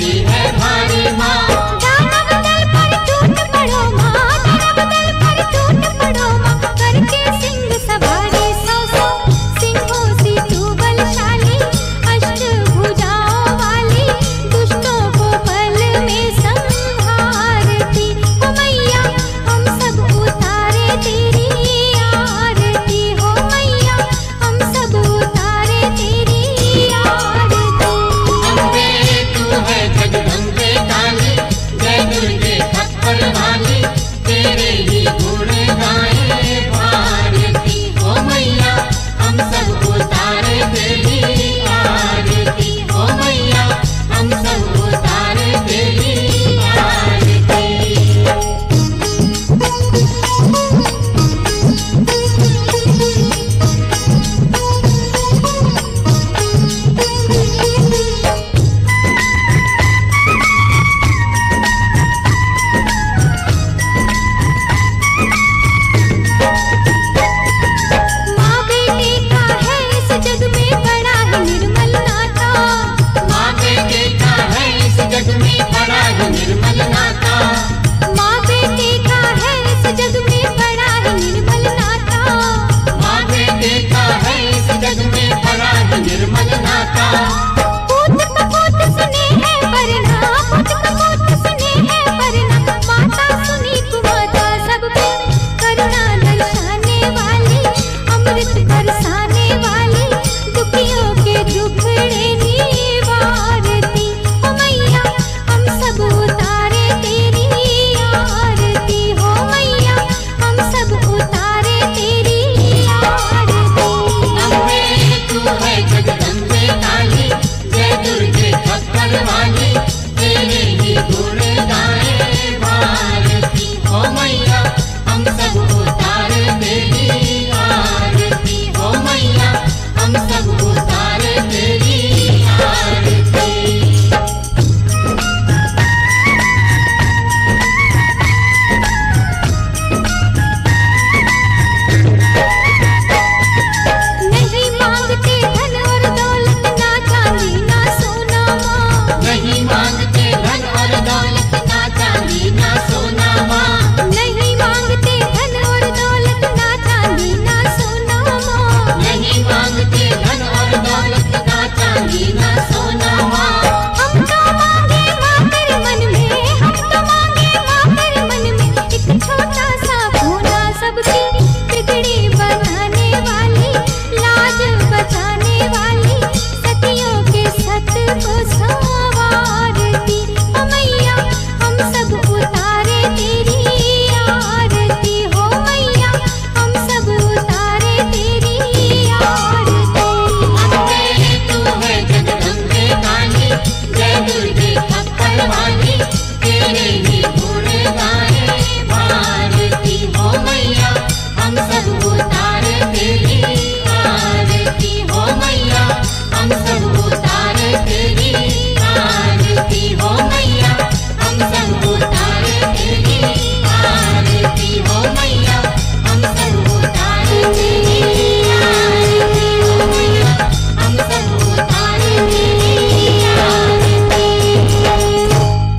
Daddy.